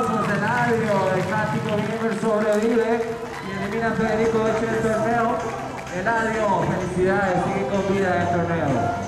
aplausos del el clásico Gamer sobrevive y elimina a Federico Eche del torneo. Eladio, felicidades, sigue con vida el torneo.